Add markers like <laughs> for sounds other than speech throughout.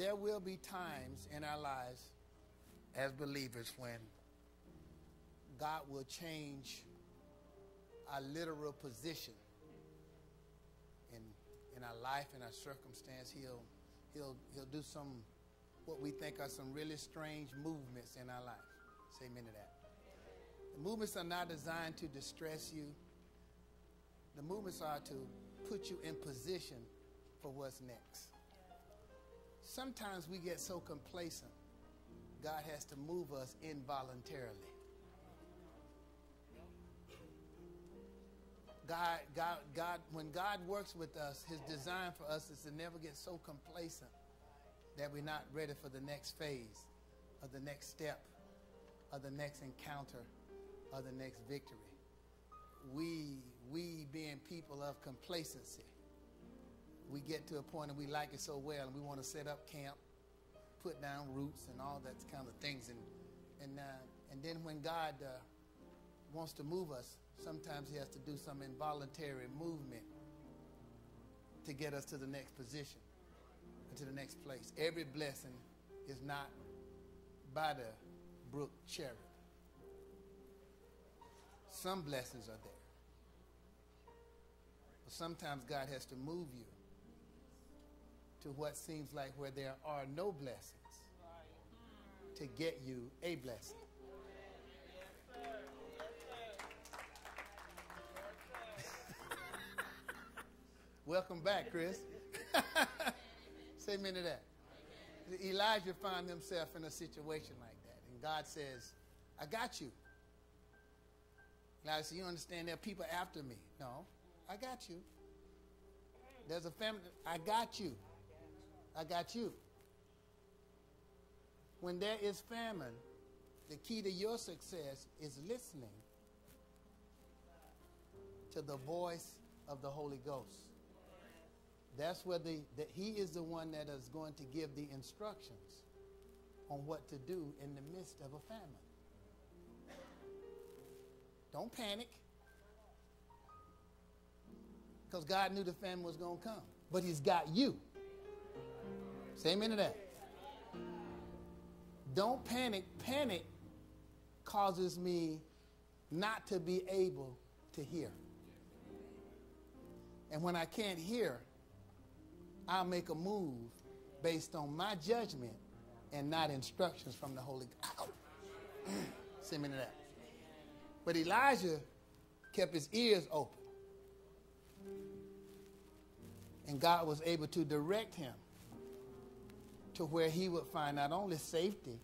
there will be times in our lives as believers when God will change our literal position in, in our life, and our circumstance. He'll, he'll, he'll do some, what we think are some really strange movements in our life. Say amen to that. The movements are not designed to distress you. The movements are to put you in position for what's next. Sometimes we get so complacent, God has to move us involuntarily. God, God, God, when God works with us, his design for us is to never get so complacent that we're not ready for the next phase or the next step or the next encounter or the next victory. We, we being people of complacency, we get to a point and we like it so well and we want to set up camp, put down roots and all that kind of things. And, and, uh, and then when God uh, wants to move us, sometimes he has to do some involuntary movement to get us to the next position, to the next place. Every blessing is not by the brook Cherith. Some blessings are there. But sometimes God has to move you to what seems like where there are no blessings to get you a blessing. <laughs> Welcome back, Chris. <laughs> Say amen to that. Elijah found himself in a situation like that. And God says, I got you. Elijah said, You understand there are people after me. No, I got you. There's a family. I got you. I got you. When there is famine, the key to your success is listening to the voice of the Holy Ghost. That's where the, that he is the one that is going to give the instructions on what to do in the midst of a famine. Don't panic. Because God knew the famine was going to come. But he's got you. Say amen to that. Don't panic. Panic causes me not to be able to hear. And when I can't hear, I'll make a move based on my judgment and not instructions from the Holy God. Send me to that. But Elijah kept his ears open. And God was able to direct him to where he would find not only safety,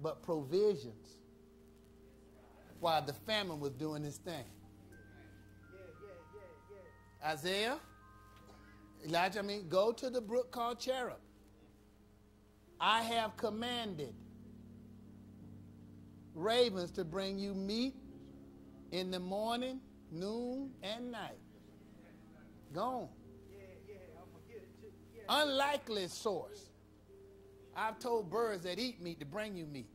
but provisions while the famine was doing his thing. Isaiah Elijah, I mean, go to the brook called Cherith. I have commanded ravens to bring you meat in the morning, noon, and night. Gone. Unlikely source. I've told birds that eat meat to bring you meat.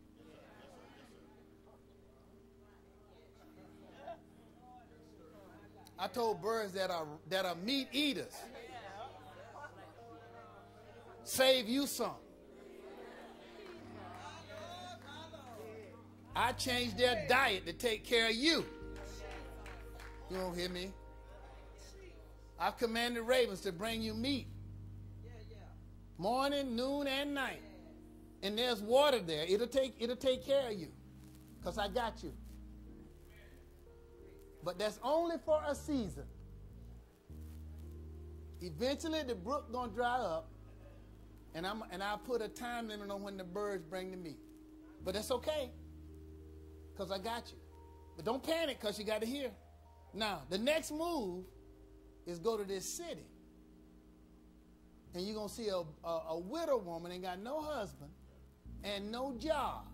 I told birds that are that are meat eaters save you some. I changed their diet to take care of you. You don't hear me? I've commanded ravens to bring you meat. Morning, noon, and night. And there's water there. It'll take, it'll take care of you. Because I got you. But that's only for a season. Eventually the brook gonna dry up and I'm and I'll put a time limit on when the birds bring the meat. But that's okay. Because I got you. But don't panic because you got to hear. Now, the next move is go to this city. And you're going to see a, a, a widow woman ain't got no husband and no job.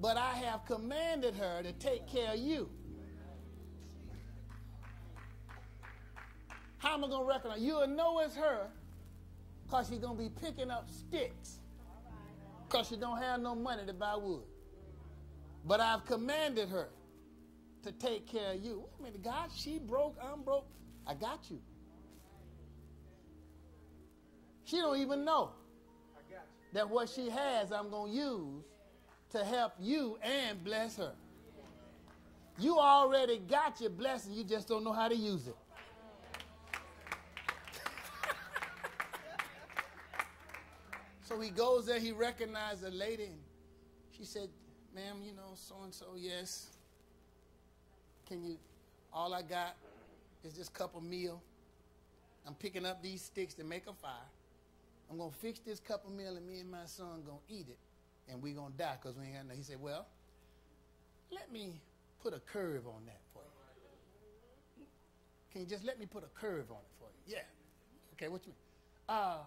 But I have commanded her to take care of you. How am I going to recognize? You'll know it's her because she's going to be picking up sticks because she don't have no money to buy wood. But I've commanded her to take care of you. Wait a minute, God, she broke, I'm broke. I got you. She don't even know. that what she has, I'm going to use to help you and bless her. You already got your blessing, you just don't know how to use it. <laughs> so he goes there, he recognized a lady, and she said, Ma'am, you know, so and so, yes. Can you, all I got is this cup of meal. I'm picking up these sticks to make a fire. I'm going to fix this cup of meal, and me and my son going to eat it, and we're going to die because we ain't got no. He said, Well, let me put a curve on that for you. Can you just let me put a curve on it for you? Yeah. Okay, what you mean? Uh,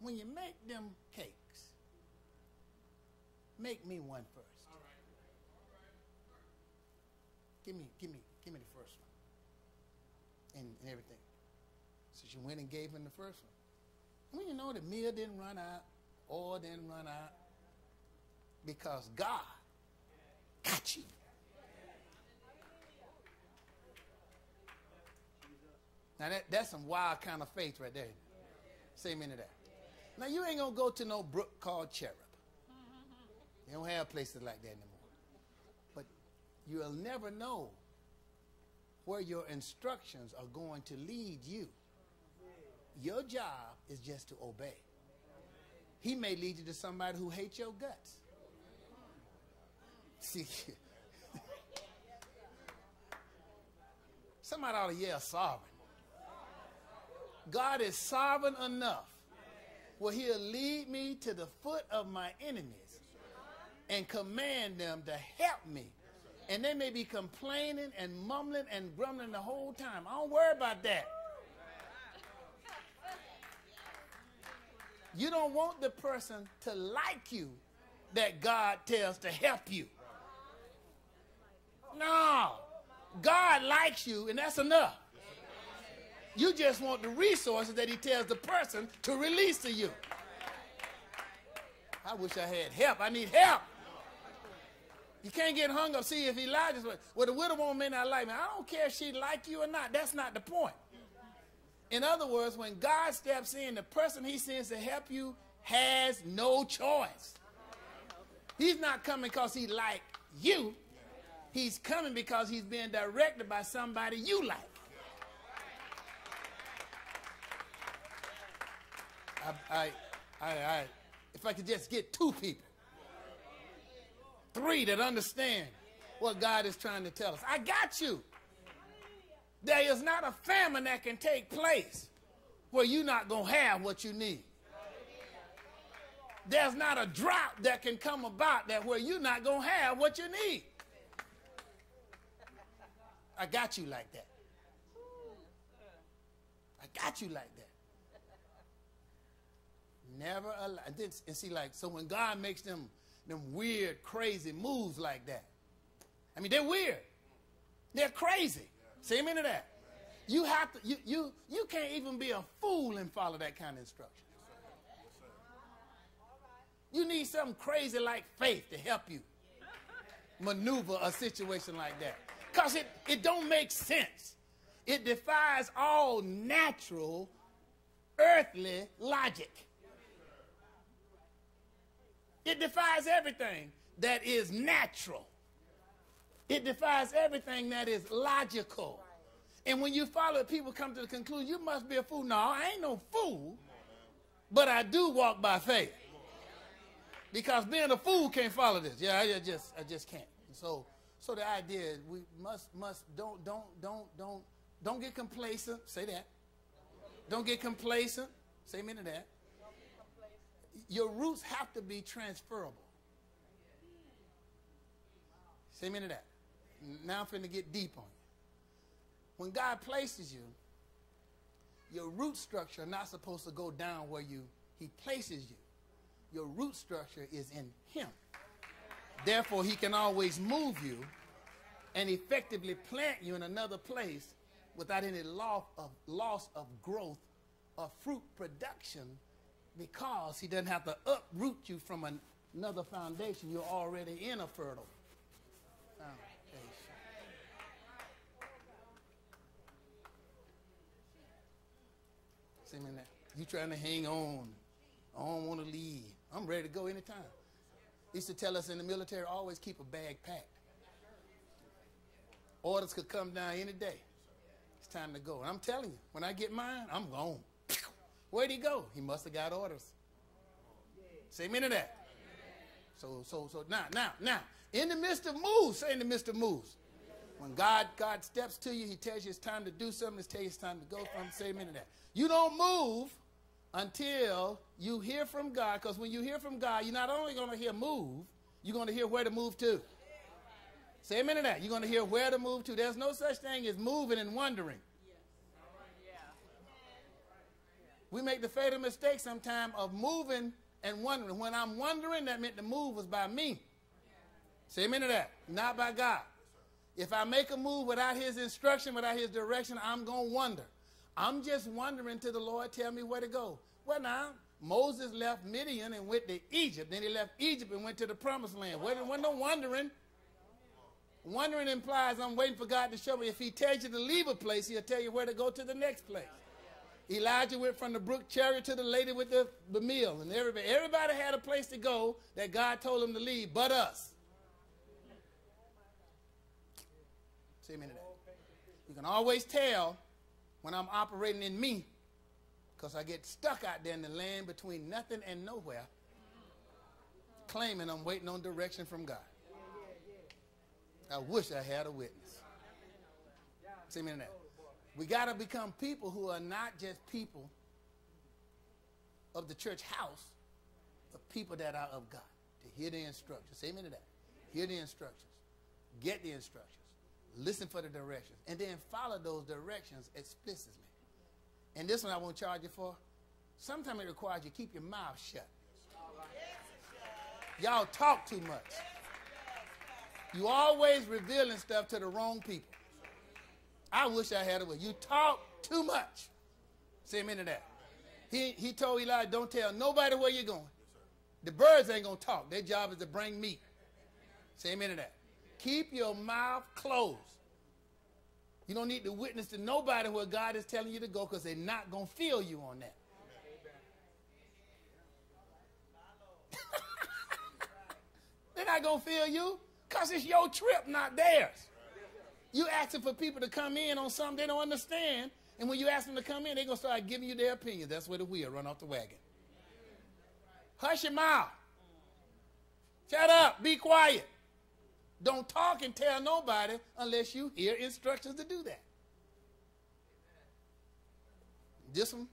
when you make them cakes, make me one first. Give me, give me, give me the first one. And, and everything. So she went and gave him the first one. When you know the meal didn't run out, oil didn't run out, because God got you. Now that, that's some wild kind of faith right there. Say amen to that. Now you ain't gonna go to no brook called Cherith. They don't have places like that anymore. But you'll never know where your instructions are going to lead you. Your job is just to obey. He may lead you to somebody who hates your guts. See, <laughs> somebody ought to yell sovereign. God is sovereign enough where he'll lead me to the foot of my enemies and command them to help me. And they may be complaining and mumbling and grumbling the whole time. I don't worry about that. You don't want the person to like you that God tells to help you. No. God likes you, and that's enough. You just want the resources that he tells the person to release to you. I wish I had help. I need help. You can't get hung up. See, if Elijah's, well, the widow woman may not like me. I don't care if she like you or not. That's not the point. In other words, when God steps in, the person he sends to help you has no choice. He's not coming because he like you. He's coming because he's being directed by somebody you like. I, I, I, I, if I could just get two people, three that understand what God is trying to tell us, I got you. There is not a famine that can take place where you're not going to have what you need. There's not a drought that can come about that where you're not going to have what you need. I got you like that. I got you like that. Never allow. And see, like, so when God makes them them weird, crazy moves like that, I mean, they're weird. They're crazy. Say amen to that. You have to. You you you can't even be a fool and follow that kind of instruction. You need something crazy like faith to help you maneuver a situation like that. Because it, it don't make sense. It defies all natural, earthly logic. It defies everything that is natural. It defies everything that is logical. And when you follow it, people come to the conclusion, you must be a fool. No, I ain't no fool, but I do walk by faith. Because being a fool can't follow this. Yeah, I just I just can't. So so the idea is we must must don't don't don't don't don't get complacent. Say that. Don't get complacent. Say amen to that your roots have to be transferable. Say amen to that. Now I'm finna get deep on you. When God places you, your root structure not supposed to go down where you he places you. Your root structure is in him. Therefore, he can always move you and effectively plant you in another place without any loss of, loss of growth or fruit production because he doesn't have to uproot you from an, another foundation. You're already in a fertile foundation. You trying to hang on. I don't want to leave. I'm ready to go anytime. He used to tell us in the military, always keep a bag packed. Orders could come down any day. It's time to go. And I'm telling you, when I get mine, I'm gone. <laughs> Where'd he go? He must have got orders. Say amen to that. So, so, so now, now, now, in the midst of moves, say in the midst of moves. When God, God steps to you, he tells you it's time to do something, he tells you it's time to go from, say amen to that. You don't move until you hear from God, because when you hear from God, you're not only going to hear move, you're going to hear where to move to. Say amen to that. You're going to hear where to move to. There's no such thing as moving and wondering. We make the fatal mistake sometimes of moving and wondering. When I'm wondering, that meant the move was by me. Say amen to that. Not by God. If I make a move without his instruction, without his direction, I'm going to wonder. I'm just wondering till the Lord tell me where to go. Well, now, Moses left Midian and went to Egypt. Then he left Egypt and went to the promised land. Well, there no wondering. Wondering implies I'm waiting for God to show me. If he tells you to leave a place, he'll tell you where to go to the next place. Elijah went from the brook Cherith to the lady with the, the meal. And everybody, everybody had a place to go that God told them to leave, but us. Say amen to that. You can always tell when I'm operating in me because I get stuck out there in the land between nothing and nowhere, claiming I'm waiting on direction from God. I wish I had a witness. Say amen to that. We got to become people who are not just people of the church house, but people that are of God. To hear the instructions. Say amen to that. Hear the instructions. Get the instructions. Listen for the directions. And then follow those directions explicitly. And this one I won't charge you for. Sometimes it requires you keep your mouth shut. Y'all talk too much. You always revealing stuff to the wrong people. I wish I had a way. You talk too much. Say amen to that. He, he told Eli, don't tell nobody where you're going. The birds ain't going to talk. Their job is to bring meat. Say amen to that. Keep your mouth closed. You don't need to witness to nobody where God is telling you to go because they're not going to feel you on that. <laughs> they're not going to feel you because it's your trip, not theirs. You asking for people to come in on something they don't understand, and when you ask them to come in, they're going to start giving you their opinion. That's where the wheel run off the wagon. Hush your mouth. Shut up. Be quiet. Don't talk and tell nobody unless you hear instructions to do that. This one,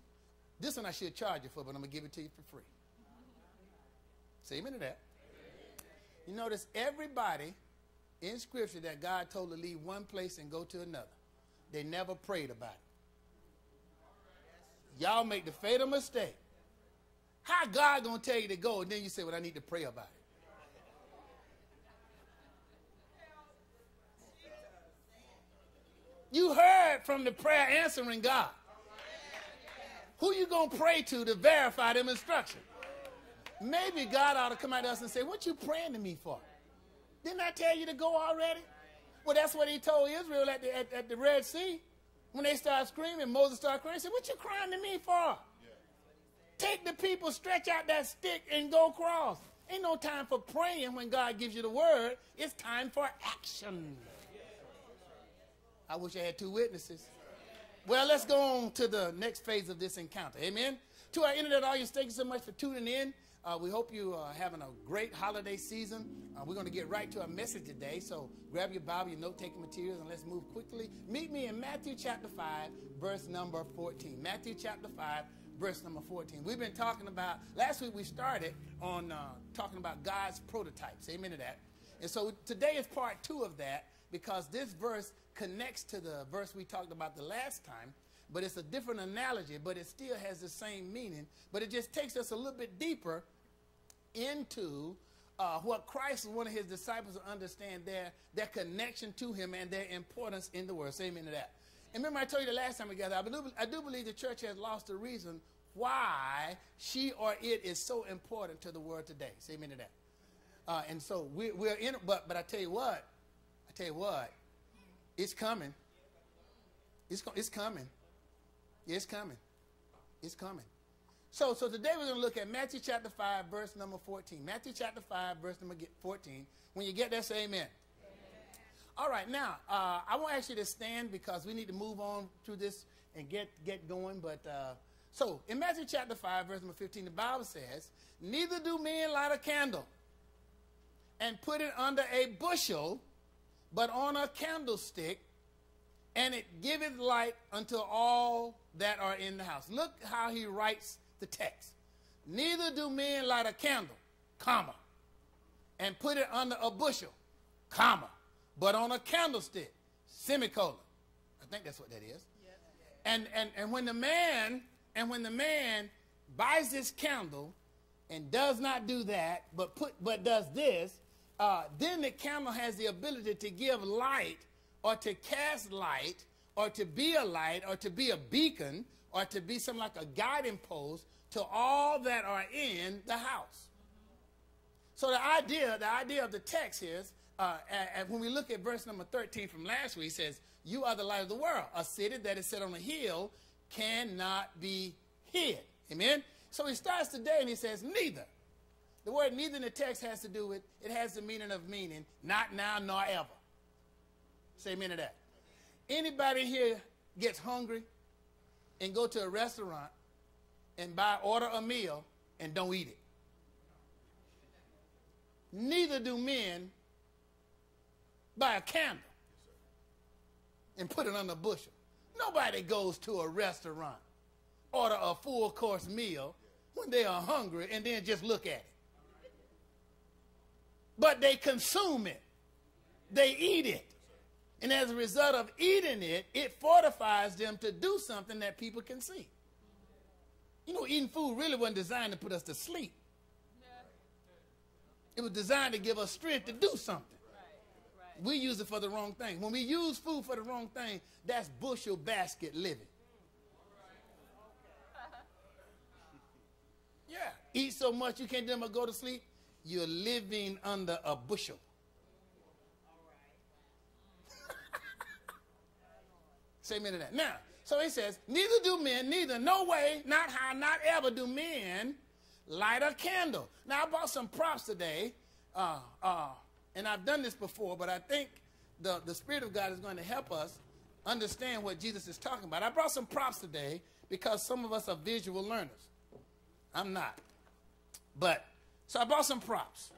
this one I should charge you for, but I'm gonna give it to you for free. Say amen to that. You notice everybody in Scripture that God told to leave one place and go to another. They never prayed about it. Y'all make the fatal mistake. How God gonna tell you to go, and then you say, "Well, I need to pray about it." You heard from the prayer answering God. Who you gonna pray to to verify them instructions? Maybe God ought to come at us and say, "What you praying to me for?" Didn't I tell you to go already? Well, that's what he told Israel at the, at, at the Red Sea. When they started screaming, Moses started crying. He said, What you crying to me for? Take the people, stretch out that stick, and go cross. Ain't no time for praying when God gives you the word. It's time for action. I wish I had two witnesses. Well, let's go on to the next phase of this encounter. Amen. To our internet audience, thank you so much for tuning in. Uh, we hope you are having a great holiday season. Uh, we're going to get right to our message today. So grab your Bible, your note taking materials, and let's move quickly. Meet me in Matthew chapter 5, verse number 14. Matthew chapter 5, verse number 14. We've been talking about, last week we started on uh, talking about God's prototypes. Amen to that. And so today is part two of that because this verse connects to the verse we talked about the last time but it's a different analogy, but it still has the same meaning. But it just takes us a little bit deeper into uh, what Christ and one of his disciples understand their, their connection to him and their importance in the world. Say amen to that. And remember, I told you the last time we got I, believe, I do believe the church has lost the reason why she or it is so important to the world today. Say amen to that. Uh, and so we, we're in, but, but I tell you what, I tell you what, it's coming. It's, it's coming. It's coming. It's coming. So, so today we're going to look at Matthew chapter 5, verse number 14. Matthew chapter 5, verse number 14. When you get there, say amen. amen. All right, now, uh, I won't ask you to stand because we need to move on through this and get, get going. But uh, so in Matthew chapter 5, verse number 15, the Bible says, Neither do men light a candle and put it under a bushel, but on a candlestick, and it giveth light unto all that are in the house. Look how he writes the text. Neither do men light a candle, comma, and put it under a bushel, comma, but on a candlestick, semicolon. I think that's what that is. And, and, and when the man, and when the man buys this candle and does not do that, but put but does this, uh, then the candle has the ability to give light or to cast light or to be a light or to be a beacon or to be something like a guiding post to all that are in the house. So the idea, the idea of the text is, uh, and when we look at verse number 13 from last week, says, you are the light of the world. A city that is set on a hill cannot be hid. Amen? So he starts today and he says, neither. The word neither in the text has to do with, it has the meaning of meaning, not now nor ever. Say amen to that. Anybody here gets hungry and go to a restaurant and buy, order a meal and don't eat it? Neither do men buy a candle and put it on a bushel. Nobody goes to a restaurant, order a full course meal when they are hungry and then just look at it. But they consume it, they eat it. And as a result of eating it, it fortifies them to do something that people can see. You know, eating food really wasn't designed to put us to sleep. It was designed to give us strength to do something. We use it for the wrong thing. When we use food for the wrong thing, that's bushel basket living. Yeah. Eat so much you can't do go to sleep. You're living under a bushel. <laughs> Say amen to that. Now, so he says, neither do men, neither, no way, not how, not ever do men light a candle. Now, I bought some props today. Uh, uh, and I've done this before, but I think the, the Spirit of God is going to help us understand what Jesus is talking about. I brought some props today because some of us are visual learners. I'm not. But, so I brought some props.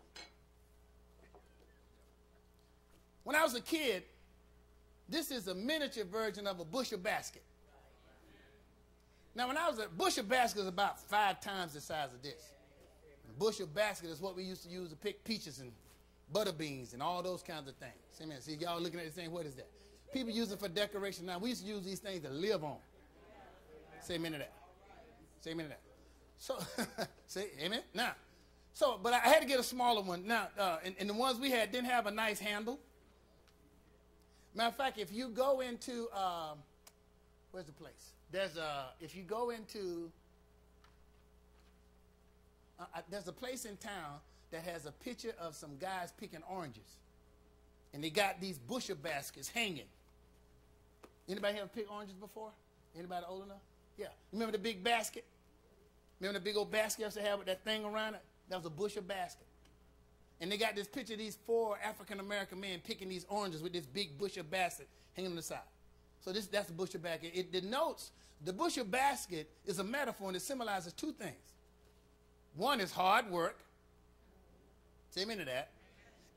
When I was a kid, this is a miniature version of a bushel basket. Now, when I was a bushel basket is about five times the size of this. A bushel basket is what we used to use to pick peaches and butter beans and all those kinds of things. Amen. See, y'all looking at this thing, what is that? People use it for decoration now. We used to use these things to live on. Say amen to that. Say amen to that. So, <laughs> say amen. Now, so, but I had to get a smaller one. Now, uh, and, and, the ones we had didn't have a nice handle. Matter of fact, if you go into, um, where's the place? There's a, if you go into, uh, uh there's a place in town that has a picture of some guys picking oranges. And they got these bushel baskets hanging. Anybody ever picked oranges before? Anybody old enough? Yeah. Remember the big basket? Remember the big old basket used to have with that thing around it? That was a bushel basket. And they got this picture of these four African American men picking these oranges with this big bushel basket hanging on the side. So this that's the bushel basket. It denotes the bushel basket is a metaphor and it symbolizes two things. One is hard work, Say amen to that.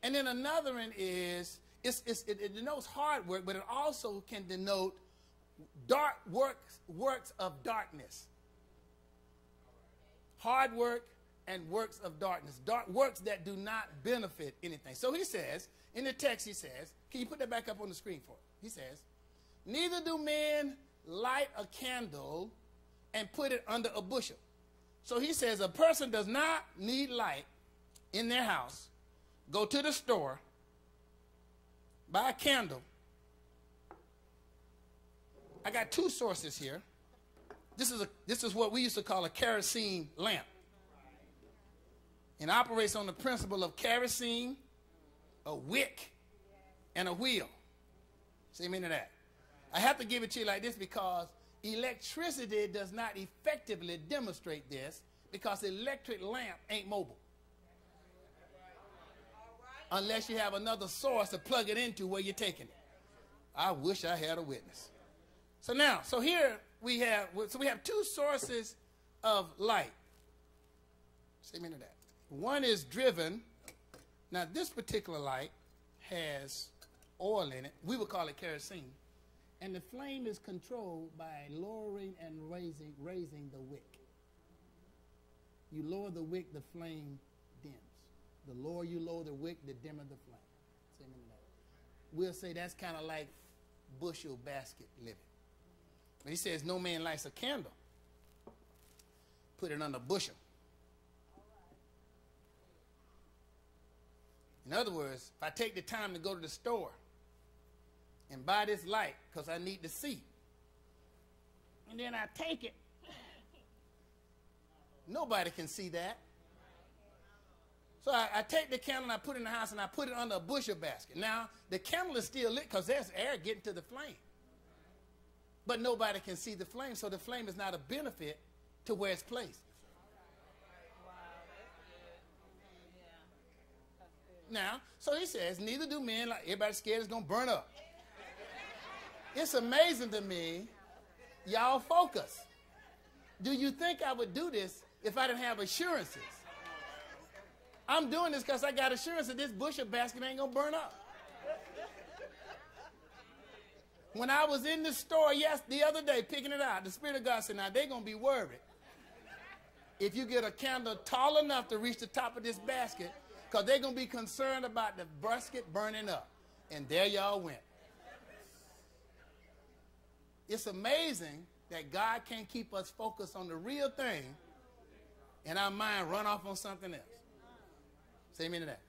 And then another one is it's, it's, it, it, denotes hard work, but it also can denote dark works, works of darkness. Hard work and works of darkness. Dark works that do not benefit anything. So he says, in the text, he says, can you put that back up on the screen for? He says, Neither do men light a candle and put it under a bushel. So he says a person does not need light in their house, go to the store, buy a candle. I got two sources here. This is, a, this is what we used to call a kerosene lamp. It operates on the principle of kerosene, a wick, and a wheel. See me to that. I have to give it to you like this because Electricity does not effectively demonstrate this because electric lamp ain't mobile. Unless you have another source to plug it into where you're taking it. I wish I had a witness. So now, so here we have so we have two sources of light. Say a minute that. One is driven. Now this particular light has oil in it. We would call it kerosene. And the flame is controlled by lowering and raising, raising the wick. You lower the wick, the flame dims. The lower you lower the wick, the dimmer the flame. We'll say that's kind of like bushel basket living. But he says, No man lights a candle, put it on under bushel. In other words, if I take the time to go to the store and buy this light because I need to see. And then I take it. Nobody can see that. So I, I, take the candle and I put it in the house and I put it under a bushel basket. Now, the candle is still lit because there's air getting to the flame. But nobody can see the flame, so the flame is not a benefit to where it's placed. Now, so he says, neither do men, like everybody's scared it's to burn up. It's amazing to me, y'all focus. Do you think I would do this if I didn't have assurances? I'm doing this because I got assurance that this bushel basket ain't to burn up. When I was in the store, yes, the other day, picking it out, the Spirit of God said, now they're to be worried if you get a candle tall enough to reach the top of this basket because they're going to be concerned about the basket burning up. And there y'all went. It's amazing that God can't keep us focused on the real thing and our mind run off on something else. Say amen to that.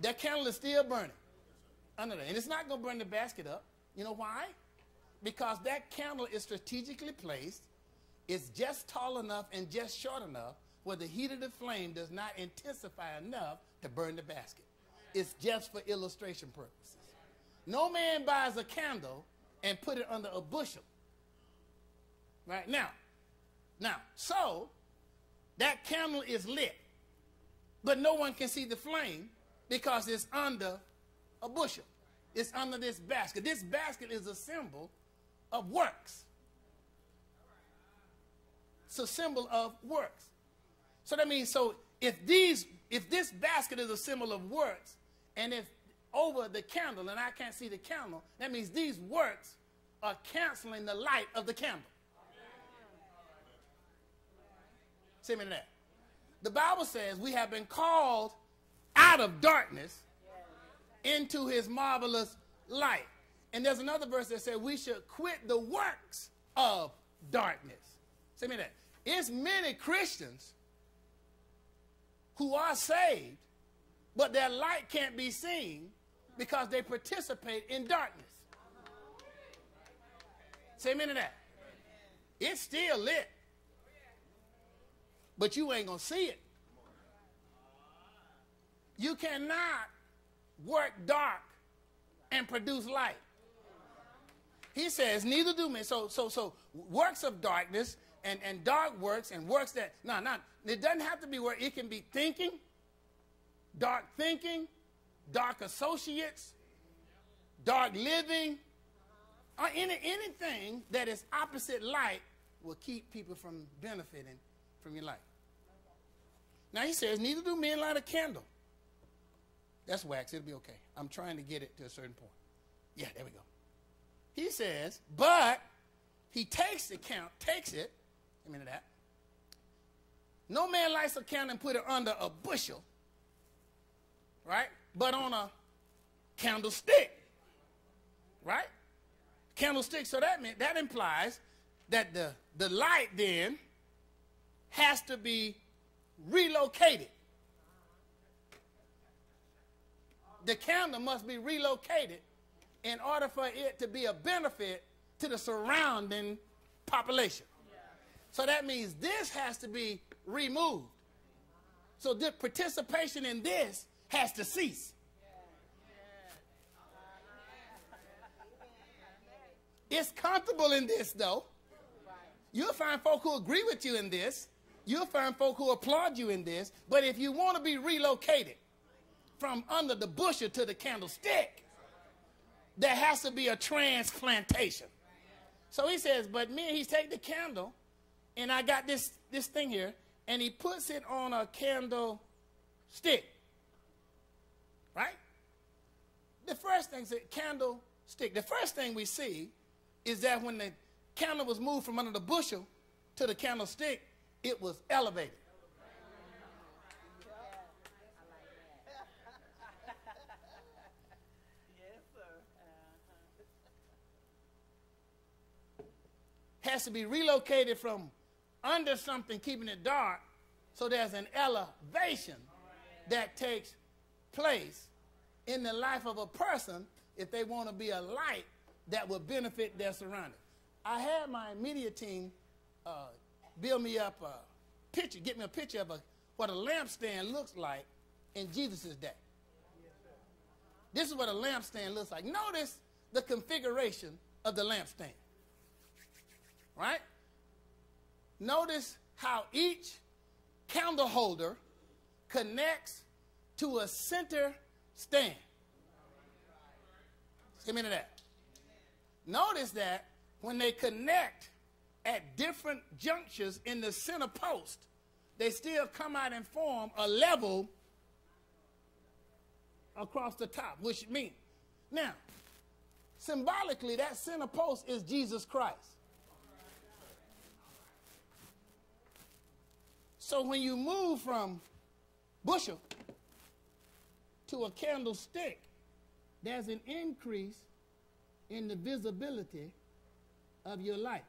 That candle is still burning under there. And it's not going to burn the basket up. You know why? Because that candle is strategically placed. It's just tall enough and just short enough where the heat of the flame does not intensify enough to burn the basket. It's just for illustration purposes. No man buys a candle and put it under a bushel. Right now, now, so that candle is lit, but no one can see the flame because it's under a bushel. It's under this basket. This basket is a symbol of works. It's a symbol of works. So that means, so if these, if this basket is a symbol of works, and if over the candle and I can't see the candle, that means these works are canceling the light of the candle. Say me that. The Bible says we have been called out of darkness into his marvelous light. And there's another verse that says we should quit the works of darkness. Say me that. It's many Christians who are saved, but their light can't be seen because they participate in darkness. Say amen to that. It's still lit but you ain't going to see it. You cannot work dark and produce light. He says, neither do men. So, so, so works of darkness and, and dark works and works that, no, not, it doesn't have to be where It can be thinking, dark thinking, dark associates, dark living, or any, anything that is opposite light will keep people from benefiting from your light. Now he says, neither do men light a candle. That's wax. It'll be okay. I'm trying to get it to a certain point. Yeah, there we go. He says, but he takes the count, takes it, a minute that. No man lights a candle and put it under a bushel, right? But on a candlestick, right? Candlestick. So that means that implies that the the light then has to be relocated. The candle must be relocated in order for it to be a benefit to the surrounding population. So that means this has to be removed. So the participation in this has to cease. It's comfortable in this though. You'll find folk who agree with you in this. You'll find folk who applaud you in this. But if you want to be relocated from under the bushel to the candlestick, there has to be a transplantation. So he says, but me, he's take the candle, and I got this, this thing here, and he puts it on a candlestick. Right? The first thing, is a candlestick. The first thing we see is that when the candle was moved from under the bushel to the candlestick, it was elevated. Has to be relocated from under something, keeping it dark, so there's an elevation that takes place in the life of a person if they want to be a light that will benefit their surroundings. I had my media team uh, build me up a picture, get me a picture of a, what a lampstand looks like in Jesus' day. This is what a lampstand looks like. Notice the configuration of the lampstand. Right? Notice how each candle holder connects to a center stand. Give me to that. Notice that when they connect at different junctures in the center post, they still come out and form a level across the top, which means now symbolically that center post is Jesus Christ. So when you move from bushel to a candlestick, there's an increase in the visibility of your life.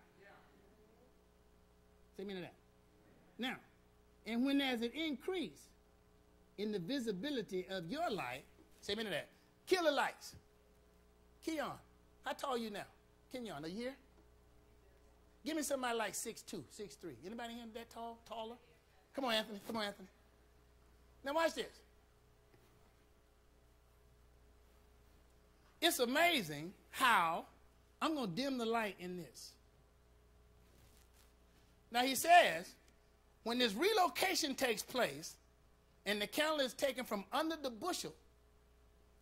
Say me to that. Now, and when there's an increase in the visibility of your light, say me to that. Killer lights. Keon, how tall are you now? Kenyon, you here? Give me somebody like 6'2", 6'3". Anybody here that tall, taller? Come on, Anthony. Come on, Anthony. Now watch this. It's amazing how I'm going to dim the light in this. Now he says, when this relocation takes place and the candle is taken from under the bushel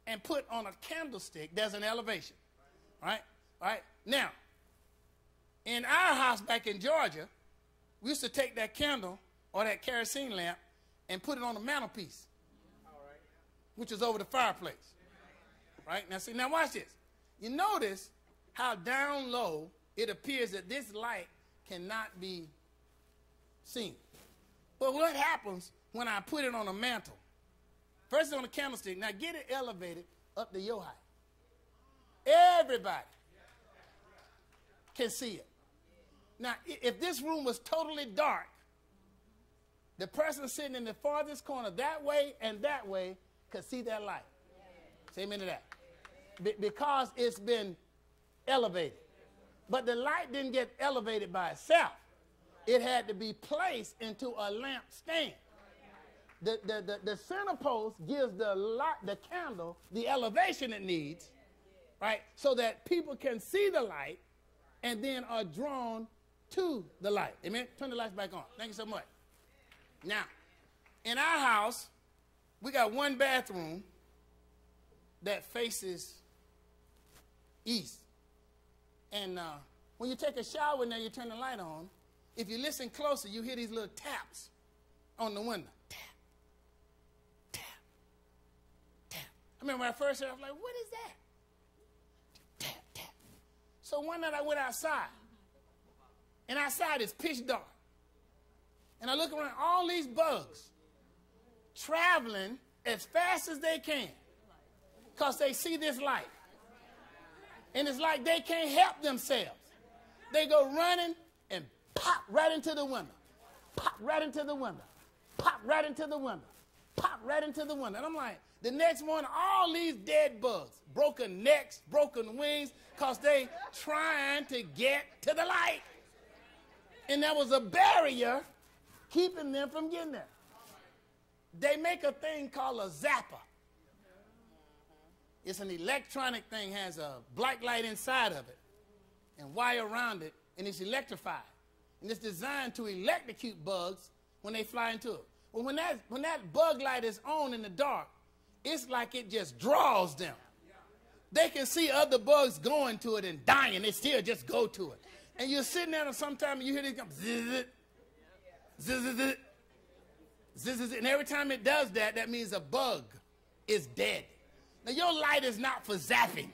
and put on a candlestick, there's an elevation. Right? Right? Now, in our house back in Georgia, we used to take that candle or that kerosene lamp and put it on the mantelpiece, which is over the fireplace. Right? Now, see, now watch this. You notice how down low it appears that this light cannot be seen. But what happens when I put it on a mantle? First on a candlestick. Now get it elevated up to your height. Everybody can see it. Now, if this room was totally dark, the person sitting in the farthest corner that way and that way could see that light. Say amen to that. Be- because it's been elevated. But the light didn't get elevated by itself. It had to be placed into a lamp stand. The, the, the, the center post gives the light, the candle the elevation it needs, right? So that people can see the light and then are drawn to the light. Amen? Turn the lights back on. Thank you so much. Now, in our house, we got one bathroom that faces east. And uh, when you take a shower in there, you turn the light on. If you listen closer, you hear these little taps on the window. Tap, tap, tap. I remember when I first heard it, I was like, what is that? Tap, tap. So one night I went outside, and outside it's pitch dark. And I look around, all these bugs traveling as fast as they can because they see this light. And it's like they can't help themselves. They go running and pop right into the window. Pop right into the window. Pop right into the window. Pop right into the window. And I'm like, the next morning, all these dead bugs, broken necks, broken wings, because they trying to get to the light. And there was a barrier keeping them from getting there. They make a thing called a zapper. It's an electronic thing, has a black light inside of it and wire around it, and it's electrified. And it's designed to electrocute bugs when they fly into it. Well, when that, when that bug light is on in the dark, it's like it just draws them. They can see other bugs going to it and dying. They still just go to it. And you're sitting there and sometimes you hear it come zzz, zzz, zzz, and every time it does that, that means a bug is dead. Now your light is not for zapping.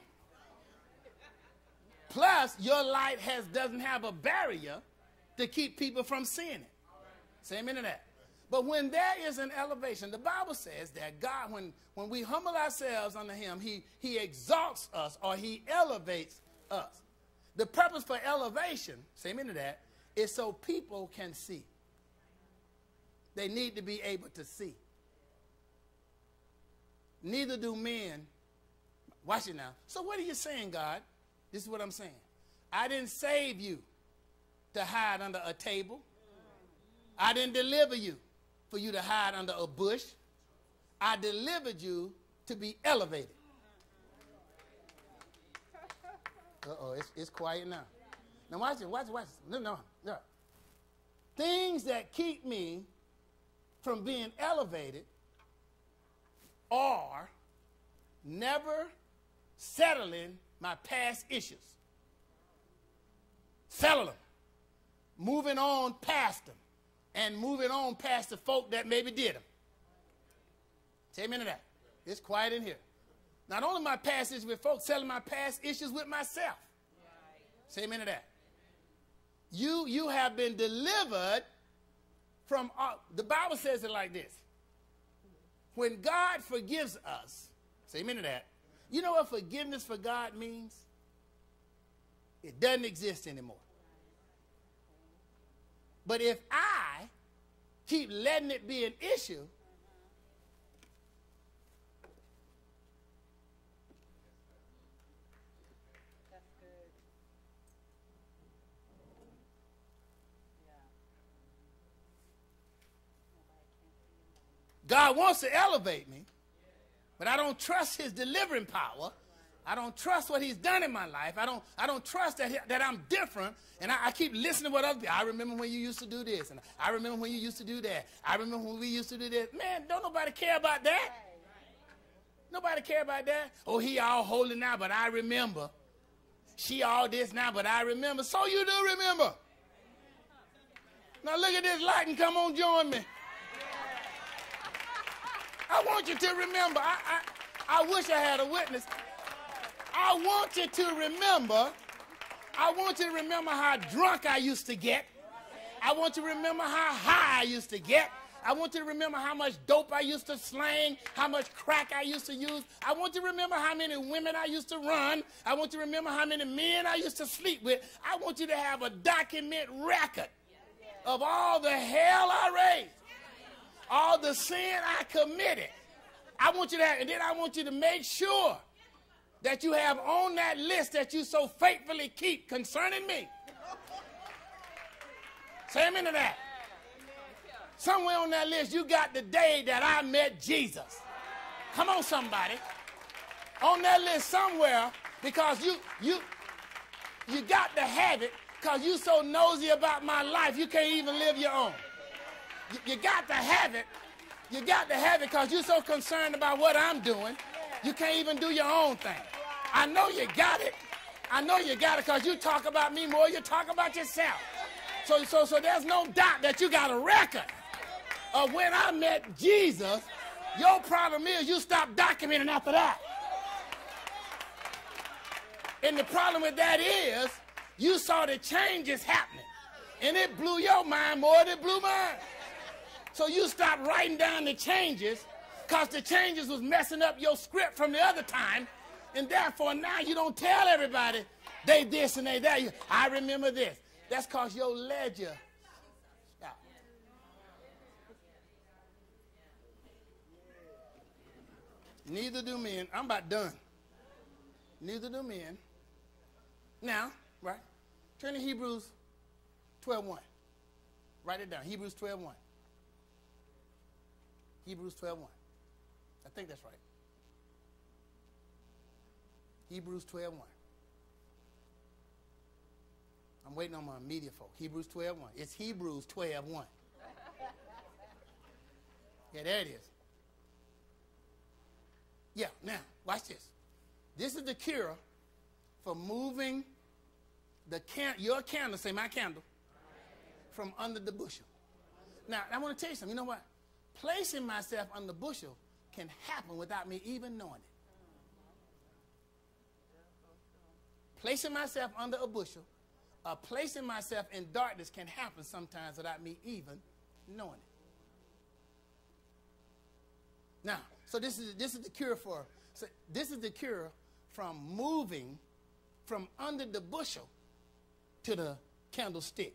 Plus, your light has doesn't have a barrier to keep people from seeing it. Same into that. But when there is an elevation, the Bible says that God, when, when we humble ourselves under Him, He He exalts us or He elevates us. The purpose for elevation, same into that, is so people can see. They need to be able to see. Neither do men. Watch it now. So what are you saying, God? This is what I'm saying. I didn't save you to hide under a table. I didn't deliver you for you to hide under a bush. I delivered you to be elevated. Uh-oh, it's, it's quiet now. Now watch it, watch it, watch it. No, no, no. Things that keep me from being elevated are never settling my past issues. Settle them. Moving on past them. And moving on past the folk that maybe did them. Take me into that. It's quiet in here. Not only my past issues with folks, settling my past issues with myself. Say amen to that. You, you have been delivered from, uh, the Bible says it like this. When God forgives us, say amen to that. You know what forgiveness for God means? It doesn't exist anymore. But if I keep letting it be an issue, God wants to elevate me, but I don't trust his delivering power. I don't trust what he's done in my life. I don't, I don't trust that, he, that I'm different. And I, I, keep listening to what other people, I remember when you used to do this. And I remember when you used to do that. I remember when we used to do this. Man, don't nobody care about that. Nobody care about that. Oh, he all holy now, but I remember. She all this now, but I remember. So you do remember. Now look at this light and come on, join me. I want you to remember. I, I, I wish I had a witness. I want you to remember. I want you to remember how drunk I used to get. I want you to remember how high I used to get. I want you to remember how much dope I used to slang, how much crack I used to use. I want you to remember how many women I used to run. I want you to remember how many men I used to sleep with. I want you to have a document record of all the hell I raised the sin I committed. I want you to have, and then I want you to make sure that you have on that list that you so faithfully keep concerning me. Say amen to that. Somewhere on that list, you got the day that I met Jesus. Come on, somebody. On that list somewhere, because you you you got to have it, because you so nosy about my life, you can't even live your own. You, you got to have it. You got to have it because you're so concerned about what I'm doing. You can't even do your own thing. I know you got it. I know you got it because you talk about me more. You talk about yourself. So, so, so there's no doubt that you got a record of when I met Jesus. Your problem is you stop documenting after that. And the problem with that is you saw the changes happening. And it blew your mind more than it blew mine. So you stop writing down the changes because the changes was messing up your script from the other time. And therefore now you don't tell everybody they this and they that. I remember this. That's because your ledger. Neither do men. I'm about done. Neither do men. Now, right? Turn to Hebrews 12.1. Write it down. Hebrews 12.1. Hebrews 12 1. I think that's right. Hebrews 12 1. I'm waiting on my media folk. Hebrews 12 1. It's Hebrews 12 1. <laughs> Yeah, there it is. Yeah, now, watch this. This is the cure for moving the can- your candle, say my candle, from under the bushel. Now, I want to tell you something. You know what? Placing myself under the bushel can happen without me even knowing it. Placing myself under a bushel, or placing myself in darkness can happen sometimes without me even knowing it. Now, so this is this is the cure for so this is the cure from moving from under the bushel to the candlestick.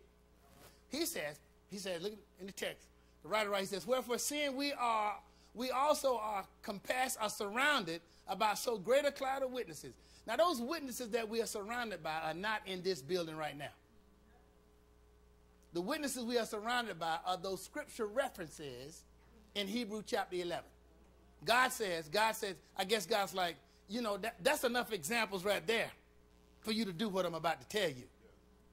He says, he says, look in the text. The writer writes, this, Wherefore seeing we are we also are compassed, are surrounded about so great a cloud of witnesses. Now, those witnesses that we are surrounded by are not in this building right now. The witnesses we are surrounded by are those scripture references in Hebrew chapter 11. God says, God says, I guess God's like, you know, that, that's enough examples right there for you to do what I'm about to tell you.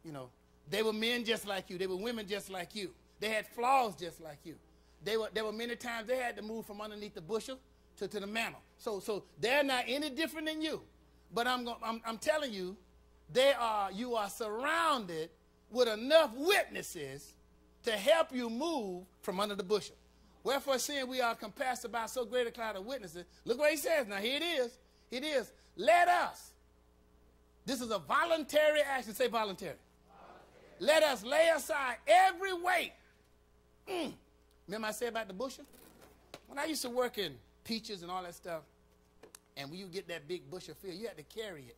You know, they were men just like you. They were women just like you. They had flaws just like you. They were, there were many times they had to move from underneath the bushel to, to the mantle. So, so they're not any different than you. But I'm, I'm, I'm telling you, they are, you are surrounded with enough witnesses to help you move from under the bushel. Wherefore, seeing we are compassed about so great a cloud of witnesses, look what he says. Now, here it is. It is. Let us. This is a voluntary action. Say voluntary. voluntary. Let us lay aside every weight. Mm. Remember I said about the bushel? When I used to work in peaches and all that stuff, and when you get that big bushel field, you had to carry it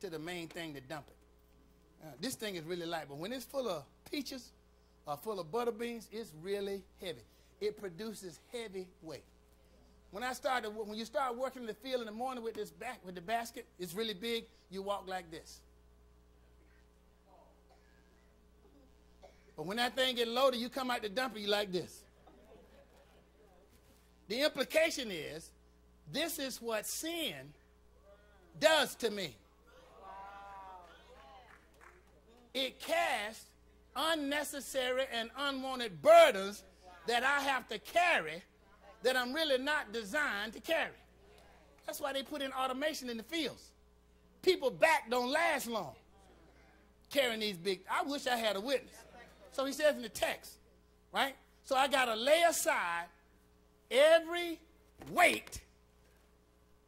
to the main thing to dump it. Uh, this thing is really light, but when it's full of peaches or full of butter beans, it's really heavy. It produces heavy weight. When I started, when you start working in the field in the morning with this back with the basket, it's really big. You walk like this. But when that thing get loaded, you come out the dumper, you like this. The implication is this is what sin does to me. It casts unnecessary and unwanted burdens that I have to carry that I'm really not designed to carry. That's why they put in automation in the fields. People back don't last long carrying these big. I wish I had a witness. So he says in the text, right? So I got to lay aside every weight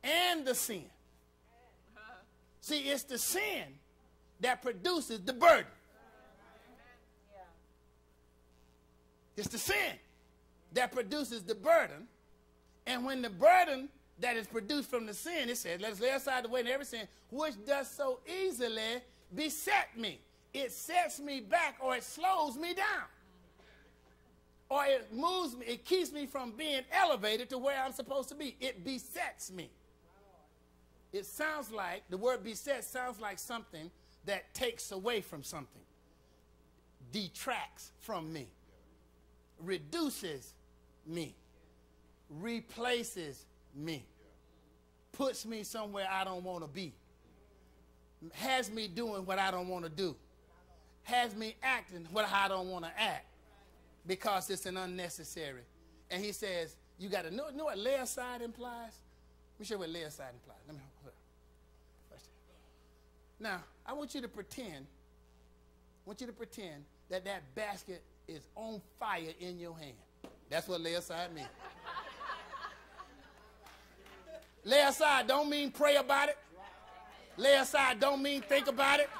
and the sin. See, it's the sin that produces the burden. It's the sin that produces the burden. And when the burden that is produced from the sin, it says, let us lay aside the weight and every sin, which does so easily beset me. It sets me back or it slows me down. Or it moves me, it keeps me from being elevated to where I'm supposed to be. It besets me. It sounds like, the word beset sounds like something that takes away from something, detracts from me, reduces me, replaces me, puts me somewhere I don't want to be, has me doing what I don't want to do, has me acting what I don't want to act because it's an unnecessary. And he says, you got to know, know what lay aside implies? Let me show you what lay aside implies. Let me now, I want you to pretend, I want you to pretend that that basket is on fire in your hand. That's what lay aside means. lay aside don't mean pray about it. Lay aside don't mean think about it.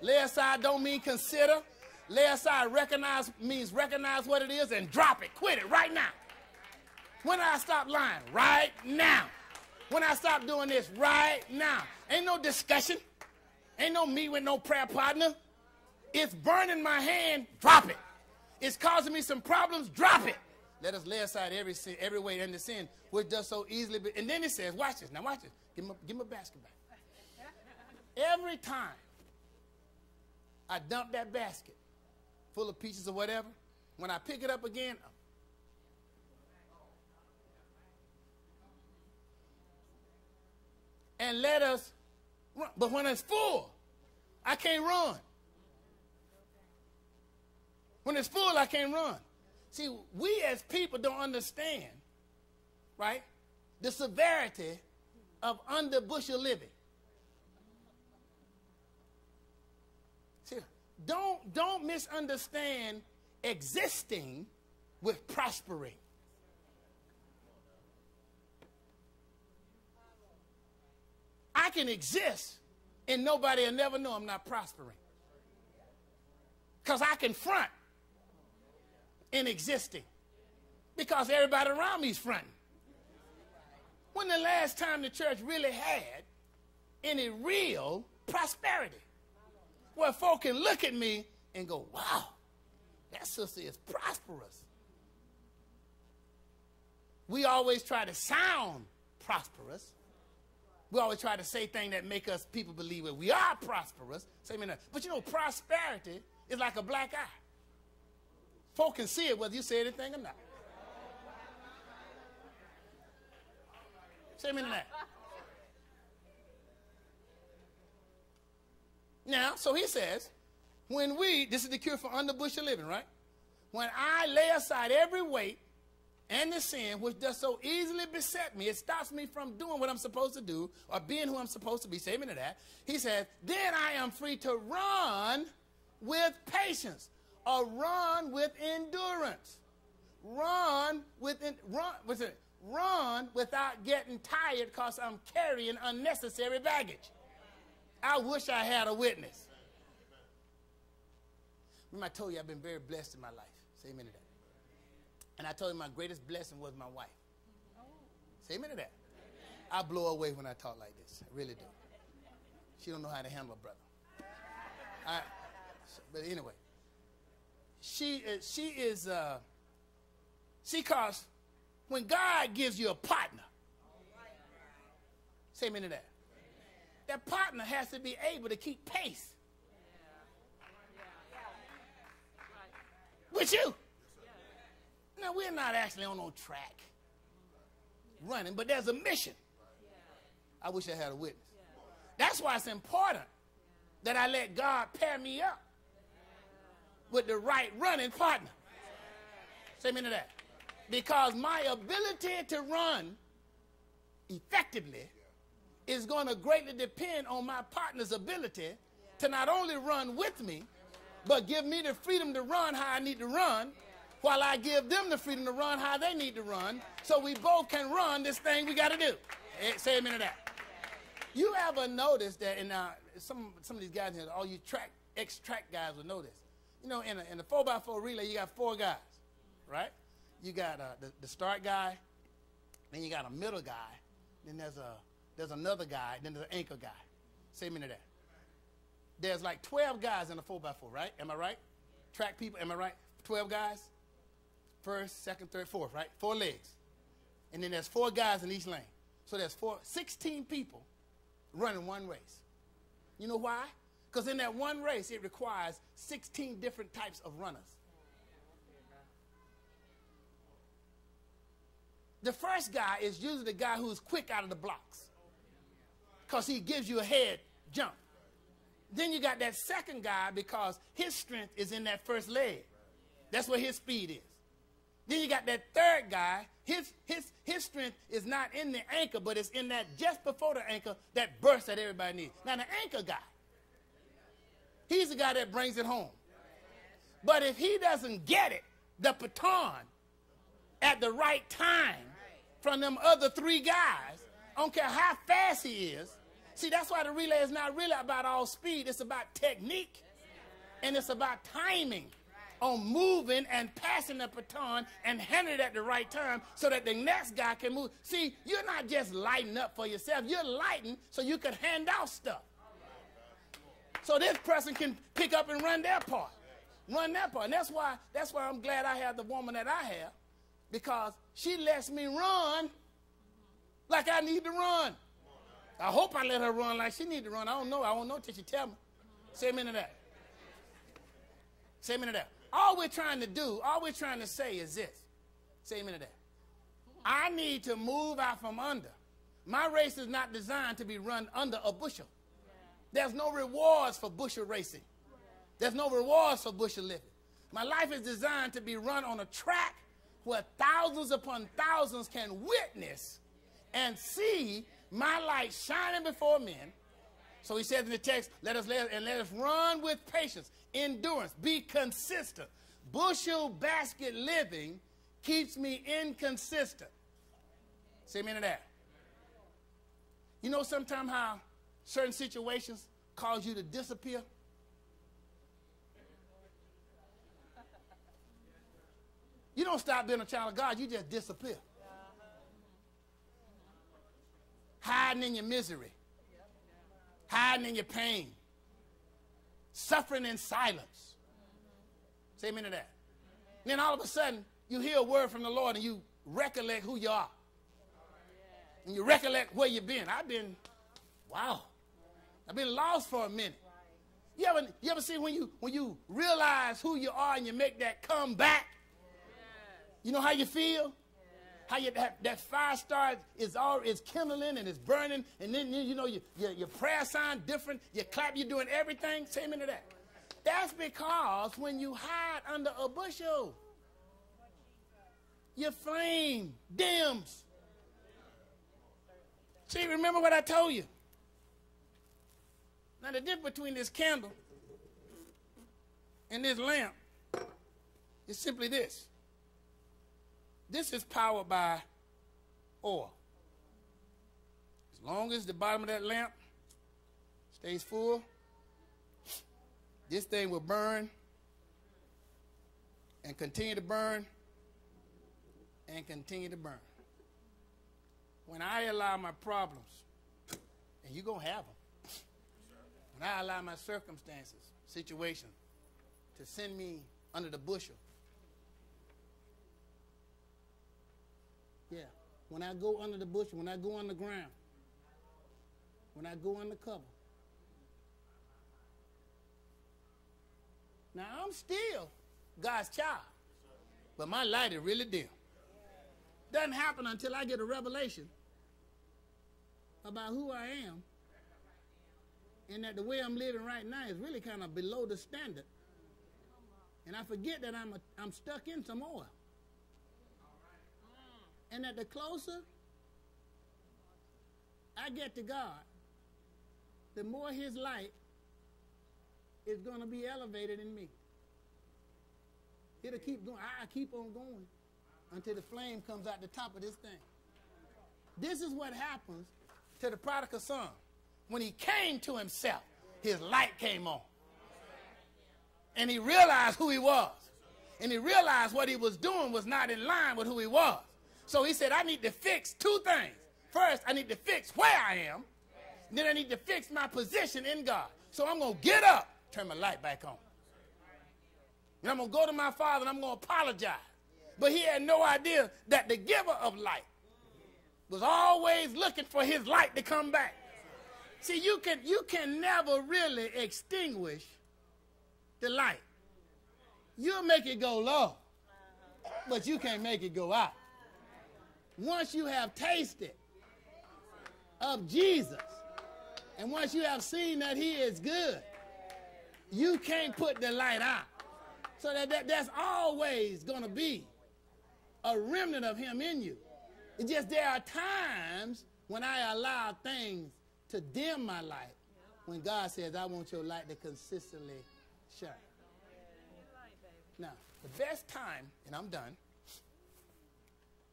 Lay aside don't mean consider. Lay aside recognize means recognize what it is and drop it. Quit it right now. When I stop lying? Right now. When I stop doing this? Right now. Ain't no discussion. Ain't no me with no prayer partner. It's burning my hand, drop it. It's causing me some problems, drop it. Let us lay aside every sin, every weight and the sin which does so easily. Be, and then it says, watch this. Now watch this. Give a, give him a basket back. Every time I dump that basket full of pieces or whatever, when I pick it up again, and let us run. But when it's full, I can't run. When it's full, I can't run. See, we as people don't understand, right, the severity of under bushel living. See, don't, don't misunderstand existing with prospering. I can exist and nobody will never know I'm not prospering. Because I can front in existing. Because everybody around me is fronting. When the last time the church really had any real prosperity? Where folk can look at me and go, wow, that sister is prosperous. We always try to sound prosperous. We always try to say things that make us people believe that we are prosperous. Say me that. But you know, prosperity is like a black eye. Folk can see it whether you say anything or not. Say me that. Now, so he says, when we, this is the cure for under bushel living, right? When I lay aside every weight and the sin which does so easily beset me, it stops me from doing what I'm supposed to do or being who I'm supposed to be. Say me to that. He says, then I am free to run with patience or run with endurance. Run with, run, with it, run without getting tired because I'm carrying unnecessary baggage. I wish I had a witness. Remember, I told you I've been very blessed in my life. Say amen to that. And I told you my greatest blessing was my wife. Say amen to that. I blow away when I talk like this. I really do. She don't know how to handle a brother. I, but anyway, she is, she is uh, see, cause when God gives you a partner, say amen to that. That partner has to be able to keep pace with you. Now, we're not actually on no track running, but there's a mission. I wish I had a witness. That's why it's important that I let God pair me up with the right running partner. Say me to that. Because my ability to run effectively is going to greatly depend on my partner's ability to not only run with me, but give me the freedom to run how I need to run while I give them the freedom to run how they need to run so we both can run this thing we got to do. Say amen to that. You ever notice that, and uh, some, some of these guys here, all you track, ex-track guys will know this. You know, in a, in a 4x4 relay, you got four guys, right? You got uh, the, the start guy, then you got a middle guy, then there's, a, there's another guy, then there's an anchor guy. Say amen to that. There's like 12 guys in a 4x4, right? Am I right? Track people, am I right? 12 guys? first, second, third, fourth, right? Four legs. And then there's four guys in each lane. So there's four, 16 people running one race. You know why? Because in that one race, it requires 16 different types of runners. The first guy is usually the guy who's quick out of the blocks because he gives you a head jump. Then you got that second guy because his strength is in that first leg. That's where his speed is. Then you got that third guy. His, his, his strength is not in the anchor, but it's in that just before the anchor, that burst that everybody needs. Now, the anchor guy, he's the guy that brings it home. But if he doesn't get it, the baton, at the right time from them other three guys, I don't care how fast he is. See, that's why the relay is not really about all speed. It's about technique and it's about timing on moving and passing the baton and handing it at the right time so that the next guy can move. See, you're not just lighting up for yourself, you're lighting so you can hand out stuff. So this person can pick up and run their part. Run that part. And that's why that's why I'm glad I have the woman that I have. Because she lets me run like I need to run. I hope I let her run like she need to run. I don't know. I don't know till she tell me. Say amen to that. Say amen to that. All we're trying to do, all we're trying to say is this. Say amen to that. I need to move out from under. My race is not designed to be run under a bushel. There's no rewards for bushel racing. There's no rewards for bushel living. My life is designed to be run on a track where thousands upon thousands can witness and see my light shining before men. So he says in the text, let us let, and let us run with patience, endurance, be consistent. Bushel basket living keeps me inconsistent. Say amen to that. You know sometimes how certain situations cause you to disappear? You don't stop being a child of God, you just disappear. Hiding in your misery, hiding in your pain, suffering in silence. Say amen to that. And then all of a sudden, you hear a word from the Lord and you recollect who you are. And you recollect where you've been. I've been, wow, I've been lost for a minute. You ever, you ever see when you when you realize who you are and you make that come back? You know how you feel? How you, that, that fire starts is all is kindling and it's burning, and then you know your, your, prayer sign different. You clap, you're doing everything. Same into that. That's because when you hide under a bushel, your flame dims. See, remember what I told you. Now the difference between this candle and this lamp is simply this. This is powered by oil. As long as the bottom of that lamp stays full, this thing will burn and continue to burn and continue to burn. When I allow my problems, and you're going to have them, when I allow my circumstances, situation, to send me under the bushel, Yeah. When I go under the bush, when I go underground, when I go undercover. Now I'm still God's child, but my light is really dim. Doesn't happen until I get a revelation about who I am, and that the way I'm living right now is really kind of below the standard. And I forget that I'm, a, I'm stuck in some oil. And that the closer I get to God, the more His light is going to be elevated in me. It'll keep going. I keep on going until the flame comes out the top of this thing. This is what happens to the prodigal son. When he came to himself, his light came on. And he realized who he was. And he realized what he was doing was not in line with who he was. So he said, I need to fix two things. First, I need to fix where I am. Then I need to fix my position in God. So I'm going to get up, turn my light back on. And I'm going to go to my father and I'm going to apologize. But he had no idea that the giver of light was always looking for his light to come back. See, you can, you can never really extinguish the light. You'll make it go low, but you can't make it go out once you have tasted of Jesus, and once you have seen that he is good, you can't put the light out. So that, that that's always going to be a remnant of him in you. It's just there are times when I allow things to dim my light when God says, I want your light to consistently shine. Now, the best time, and I'm done,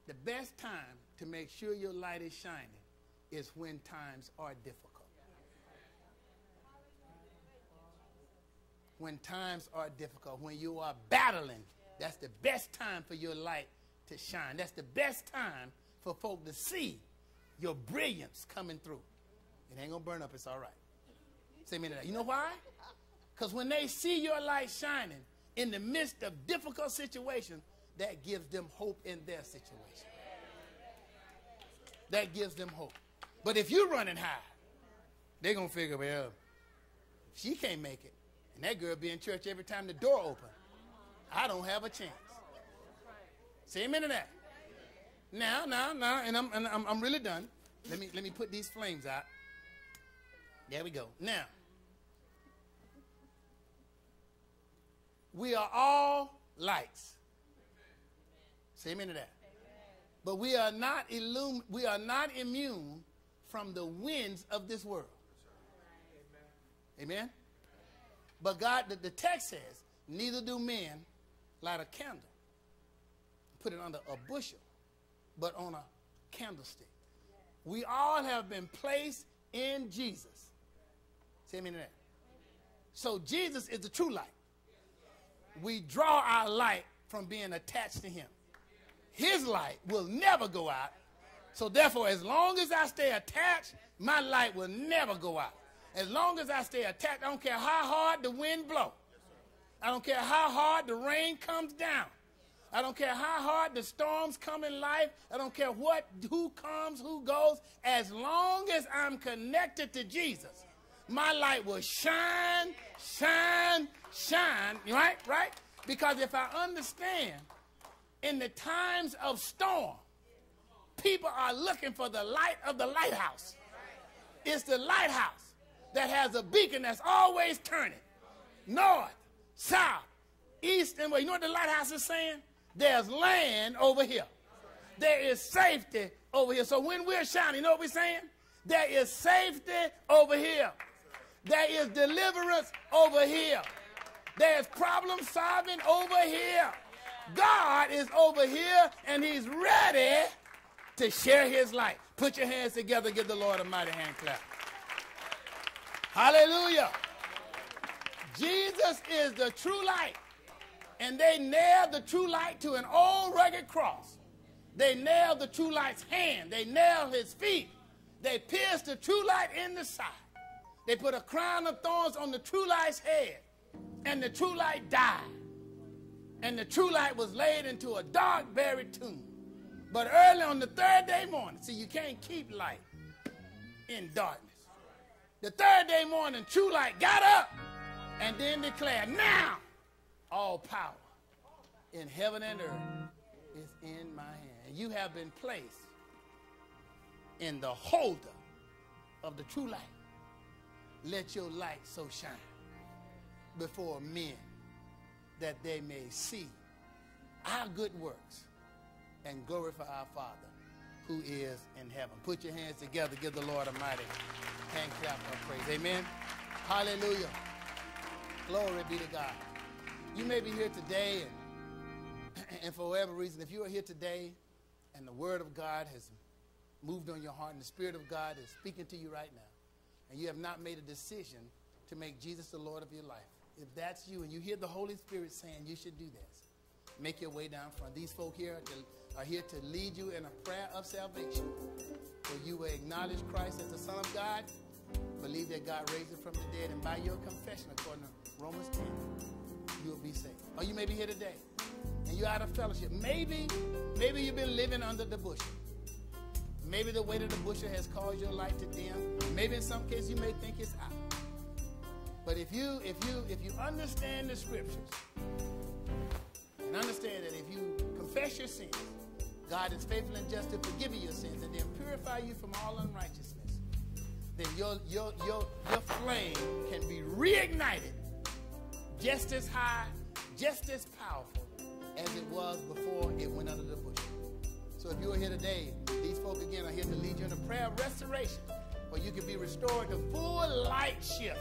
the best time to make sure your light is shining is when times are difficult. When times are difficult, when you are battling, that's the best time for your light to shine. That's the best time for folk to see your brilliance coming through. It ain't gonna burn up, it's all right. Say me that. You know why? Because when they see your light shining in the midst of difficult situations, that gives them hope in their situation. That gives them hope. But if you're running high, they're going to figure, well, she can't make it. And that girl be in church every time the door open. I don't have a chance. Say amen to that. Now, now, now, and I'm, and I'm, I'm really done. Let me, let me put these flames out. There we go. Now, We are all lights. Say amen to that. But we are not illum- we are not immune from the winds of this world. Amen. But God, the, the text says, neither do men light a candle, put it under a bushel, but on a candlestick. We all have been placed in Jesus. Say amen to that. So Jesus is the true light. We draw our light from being attached to him. His light will never go out. So therefore, as long as I stay attached, my light will never go out. As long as I stay attached, I don't care how hard the wind blows. I don't care how hard the rain comes down. I don't care how hard the storms come in life. I don't care what, who comes, who goes. As long as I'm connected to Jesus, my light will shine, shine, shine. Right? Right? Because if I understand, in the times of storm, people are looking for the light of the lighthouse. It's the lighthouse that has a beacon that's always turning north, south, east, and west. You know what the lighthouse is saying? There's land over here. There is safety over here. So when we're shining, you know what we're saying? There is safety over here. There is deliverance over here. There's problem solving over here. God is over here and he's ready to share his light. Put your hands together, give the Lord a mighty hand clap. Hallelujah. Jesus is the true light. And they nailed the true light to an old rugged cross. They nailed the true light's hand. They nailed his feet. They pierced the true light in the side. They put a crown of thorns on the true light's head. And the true light died. And the true light was laid into a dark, buried tomb. But early on the third day morning, see, you can't keep light in darkness. The third day morning, true light got up and then declared, Now all power in heaven and earth is in my hand. And you have been placed in the holder of the true light. Let your light so shine before men that they may see our good works and glorify our Father who is in heaven. Put your hands together. Give the Lord a mighty hand clap of praise. Amen. Hallelujah. Glory be to God. You may be here today, and, <clears throat> and for whatever reason, if you are here today and the Word of God has moved on your heart and the Spirit of God is speaking to you right now, and you have not made a decision to make Jesus the Lord of your life, if that's you and you hear the Holy Spirit saying you should do this, make your way down front. These folk here are, here to lead you in a prayer of salvation where you will acknowledge Christ as the Son of God, believe that God raised him from the dead, and by your confession, according to Romans 10, you will be saved. Or you may be here today and you're out of fellowship. Maybe, maybe you've been living under the bushel. Maybe the weight of the bushel has caused your life to dim. Maybe in some cases you may think it's out. But if you if you if you understand the scriptures and understand that if you confess your sins, God is faithful and just to forgive you your sins and then purify you from all unrighteousness, then your your your your flame can be reignited just as high, just as powerful as it was before it went under the bushel. So if you are here today, these folk again are here to lead you in a prayer of restoration where you can be restored to full light shift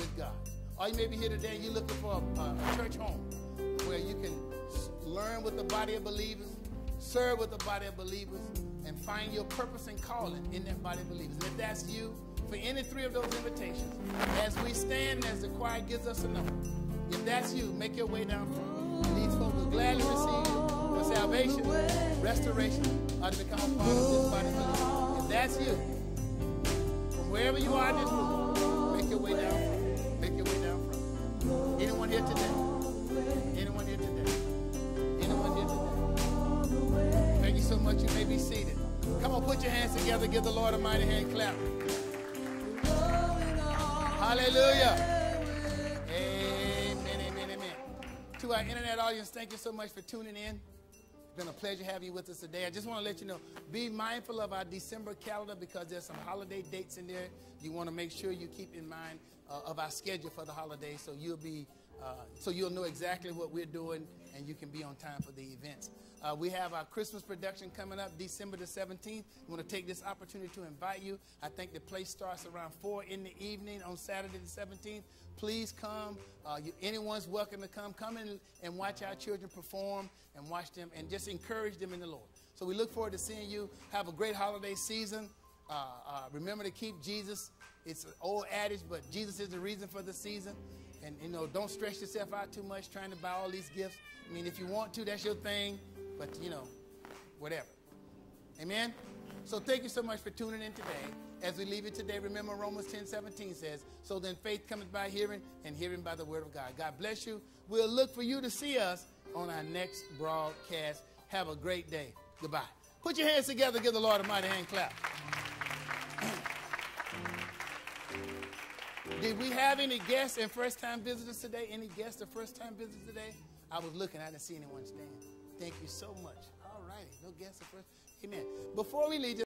with God. Or you may be here today and you're looking for a, a church home where you can learn with the body of believers, serve with the body of believers, and find your purpose and calling in that body of believers. And if that's you, for any three of those invitations, as we stand, as the choir gives us a number, if that's you, make your way down front. These folks will gladly receive you for salvation, restoration, or to become a part of this body of believers. If that's you, from wherever you are in this room, Anyone here today? Anyone here today? Anyone here today? Thank you so much. You may be seated. Come on, put your hands together. Give the Lord a mighty hand clap. Hallelujah. Amen, amen, amen. To our internet audience, thank you so much for tuning in. It's been a pleasure having you with us today. I just want to let you know, be mindful of our December calendar because there's some holiday dates in there. You want to make sure you keep in mind uh, of our schedule for the holidays, so you'll be uh, so you'll know exactly what we're doing, and you can be on time for the events. Uh, we have our Christmas production coming up December the 17th. We want to take this opportunity to invite you. I think the play starts around 4 in the evening on Saturday the 17th. Please come. Uh, you, anyone's welcome to come. Come in and watch our children perform and watch them and just encourage them in the Lord. So we look forward to seeing you. Have a great holiday season. Uh, uh, remember to keep Jesus. It's an old adage, but Jesus is the reason for the season. And, you know, don't stress yourself out too much trying to buy all these gifts. I mean, if you want to, that's your thing. But, you know, whatever. Amen? So thank you so much for tuning in today. As we leave it today, remember Romans 10 17 says, So then faith cometh by hearing, and hearing by the word of God. God bless you. We'll look for you to see us on our next broadcast. Have a great day. Goodbye. Put your hands together. Give the Lord a mighty hand clap. <clears throat> Did we have any guests and first time visitors today? Any guests or first time visitors today? I was looking, I didn't see anyone stand. Thank you so much. All righty. No guests or first. Amen. Before we leave,